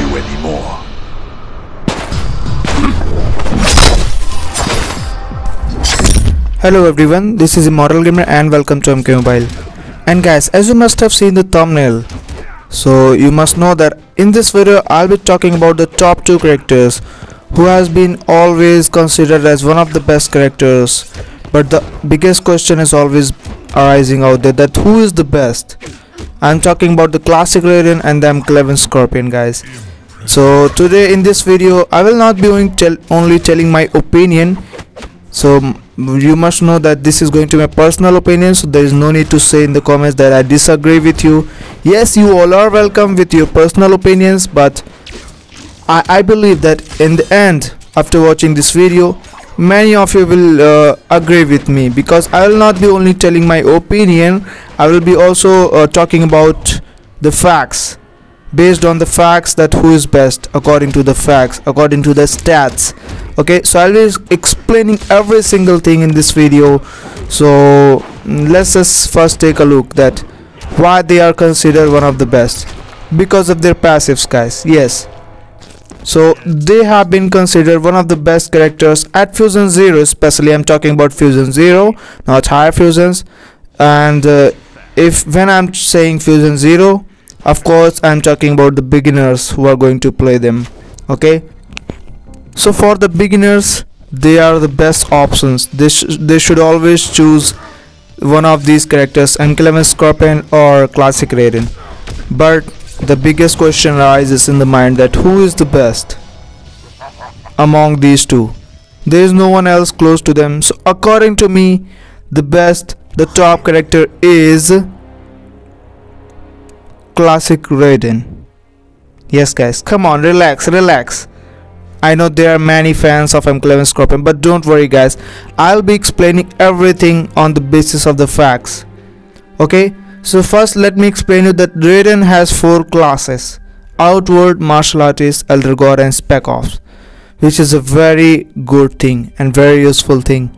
you anymore. Hello everyone, this is Immortal Gamer and welcome to MK Mobile. And guys, as you must have seen the thumbnail, so you must know that in this video I'll be talking about the top 2 characters who has been always considered as one of the best characters. But the biggest question is always arising out there that who is the best? I'm talking about the classic Raiden and the M11 Scorpion guys. So today in this video I will not be only, tell, only telling my opinion. So you must know that this is going to be my personal opinion so there is no need to say in the comments that i disagree with you. Yes you all are welcome with your personal opinions but i, I believe that in the end after watching this video many of you will uh, agree with me because i will not be only telling my opinion i will be also uh, talking about the facts based on the facts that who is best according to the facts according to the stats. Okay so i'll be explaining every single thing in this video. So mm, let's just first take a look that why they are considered one of the best because of their passives guys yes. So they have been considered one of the best characters at fusion zero. Especially i'm talking about fusion zero not higher fusions. And uh, if when i'm saying fusion zero of course i'm talking about the beginners who are going to play them okay? So for the beginners they are the best options. They, sh- they should always choose one of these characters M11 Scorpion or Classic Raiden. But the biggest question arises in the mind that who is the best among these two? There is no one else close to them. So according to me the best the top character is Classic Raiden yes guys come on relax relax I know there are many fans of M11 Scorpion, but don't worry, guys. I'll be explaining everything on the basis of the facts. Okay, so first let me explain you that Raiden has four classes: Outworld, Martial Artist, Elder God, and Spec Ops, which is a very good thing and very useful thing.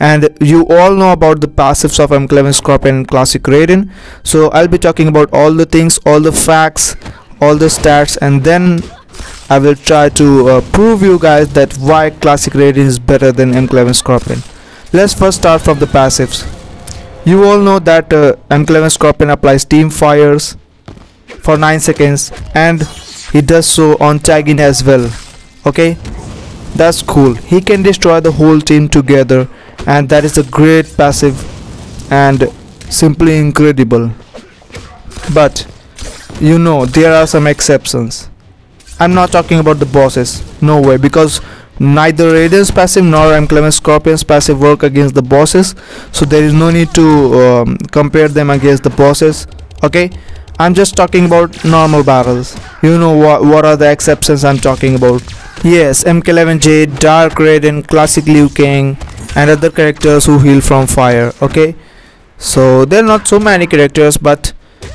And you all know about the passives of M11 Scorpion and Classic Raiden. So I'll be talking about all the things, all the facts, all the stats, and then I will try to uh, prove you guys that why Classic Raiden is better than M11 Scorpion. Let's first start from the passives. You all know that uh, M11 Scorpion applies Team Fires for 9 seconds and he does so on tagging as well. Okay? That's cool. He can destroy the whole team together and that is a great passive and simply incredible. But you know there are some exceptions. I'm not talking about the bosses. No way, because neither Raiden's passive nor M11 Scorpion's passive work against the bosses. So there is no need to um, compare them against the bosses. Okay, I'm just talking about normal battles. You know what? What are the exceptions I'm talking about? Yes, MK11J, Dark Raiden, Classic Liu Kang, and other characters who heal from fire. Okay, so there are not so many characters, but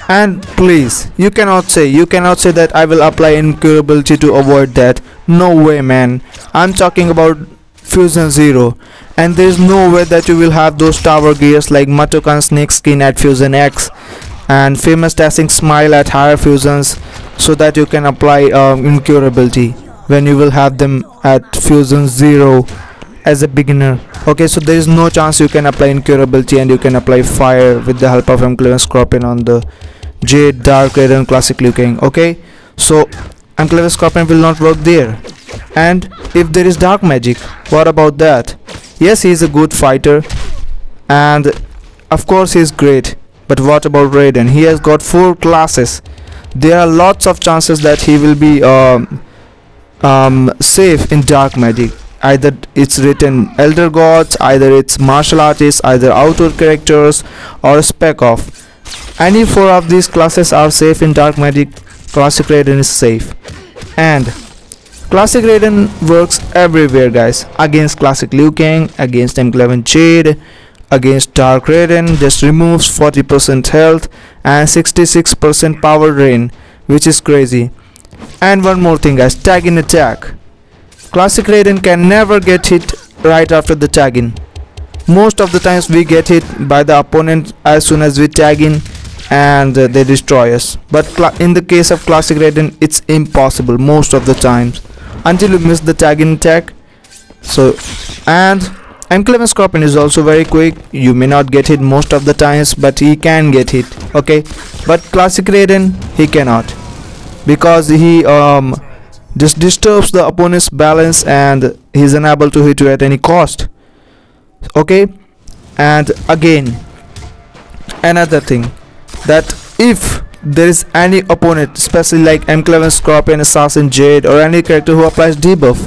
and please you cannot say you cannot say that i will apply incurability to avoid that. No way man. I'm talking about fusion zero. And there's no way that you will have those tower gears like matokan snake skin at fusion x and famous dashing smile at higher fusions so that you can apply um, incurability when you will have them at fusion zero as a beginner. Okay so there is no chance you can apply incurability and you can apply fire with the help of M11 Scorpion on the Jade, Dark Raiden, Classic Liu Kang okay? So M11 Scorpion will not work there. And if there is dark magic what about that? Yes he is a good fighter and of course he is great. But what about Raiden? He has got four classes. There are lots of chances that he will be um, um, safe in dark magic either it's written elder gods either it's martial artists either outworld characters or spec ops any four of these classes are safe in dark magic. Classic raiden is safe. And classic raiden works everywhere guys. Against classic liu kang against m11 jade against dark raiden just removes 40% health and 66% power drain which is crazy. And one more thing guys. Tag in attack Classic Raiden can never get hit right after the tagging. Most of the times we get hit by the opponent as soon as we tag in and uh, they destroy us. But in the case of classic raiden it's impossible most of the times. Until you miss the tagging attack so and M11 Scorpion is also very quick. You may not get hit most of the times but he can get hit okay? But classic Raiden he cannot. Because he um just disturbs the opponent's balance and he's unable to hit you at any cost. Okay? And again another thing that if there is any opponent especially like M11 Scorpion, Assassin Jade or any character who applies debuff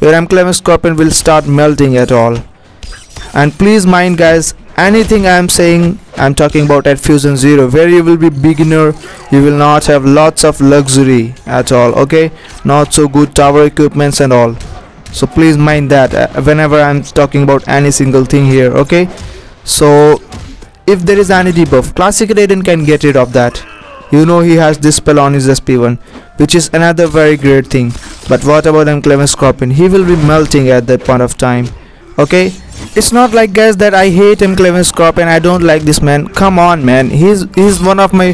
your M11 Scorpion will start melting at all. And please mind guys anything I am saying I'm talking about at Fusion Zero. Where you will be beginner you will not have lots of luxury at all okay? Not so good tower equipments and all. So please mind that uh, whenever I'm talking about any single thing here okay? So if there is any debuff classic Raiden can get rid of that. You know he has this spell on his SP1 which is another very great thing. But what about M11 Scorpion? He will be melting at that point of time okay it's not like guys that I hate M11 Scorpion I don't like this man. Come on man. He's he's one of my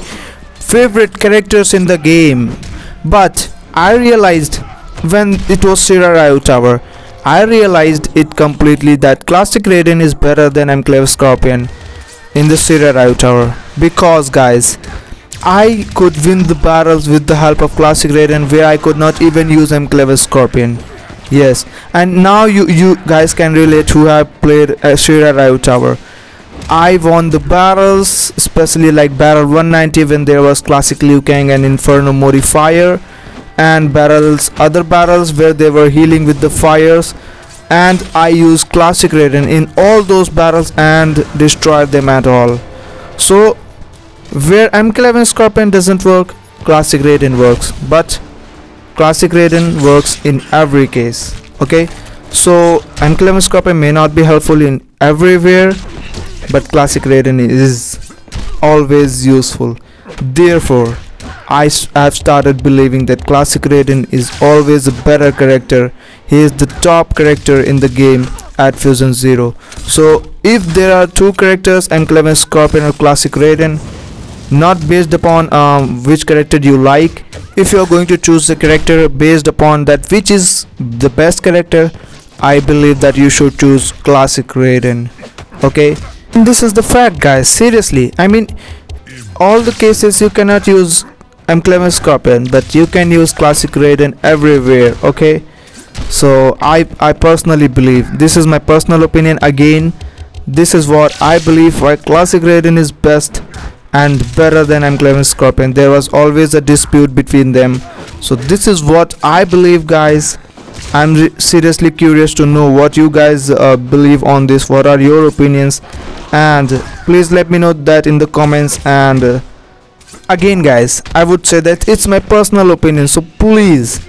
favorite characters in the game. But I realized when it was Shirai Ryu Tower I realized it completely that classic Raiden is better than M11 Scorpion in the Shirai Ryu Tower. Because guys I could win the battles with the help of classic Raiden where I could not even use M11 Scorpion yes. And now you you guys can relate who have played uh, Shirai Ryu Tower. I won the battles especially like battle 190 when there was classic Liu Kang and Inferno Mori fire and battles other battles where they were healing with the fires and I used classic Raiden in all those battles and destroyed them at all. So where M11 Scorpion doesn't work classic Raiden works. But classic Raiden works in every case okay? So M11 may not be helpful in everywhere but classic Raiden is always useful. Therefore I have started believing that classic Raiden is always a better character. He is the top character in the game at Fusion Zero. So if there are two characters M11 Scorpion or classic Raiden not based upon um, which character you like if you are going to choose a character based upon that which is the best character I believe that you should choose classic Raiden. Okay? And this is the fact guys. Seriously. I mean all the cases you cannot use M11 Scorpion but you can use classic Raiden everywhere. Okay? So I I personally believe this is my personal opinion. Again this is what I believe why classic Raiden is best and better than M11 Scorpion. There was always a dispute between them. So this is what I believe guys. I'm seriously curious to know what you guys uh, believe on this. What are your opinions? And please let me know that in the comments. And uh, again guys i would say that it's my personal opinion. So please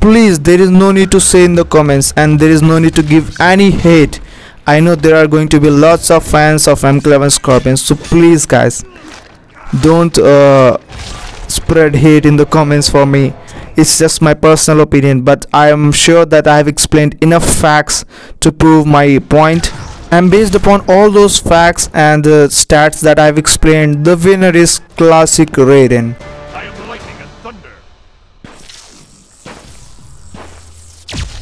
please there is no need to say in the comments and there is no need to give any hate. I know there are going to be lots of fans of m11 scorpions so please guys don't uh, spread hate in the comments for me it's just my personal opinion but i am sure that i have explained enough facts to prove my point. and based upon all those facts and the stats that I've explained, the winner is Classic Raiden.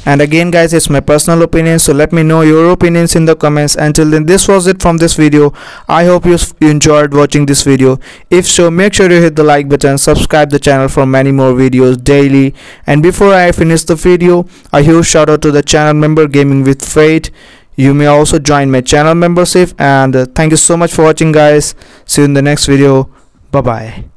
And again guys, it's my personal opinion, so let me know your opinions in the comments. Until then, this was it from this video. I hope you, enjoyed watching this video. If so, make sure you hit the like button, subscribe the channel for many more videos daily. And before I finish the video, a huge shout out to the channel member Gaming with Fate you may also join my channel membership and uh, thank you so much for watching guys see you in the next video bye bye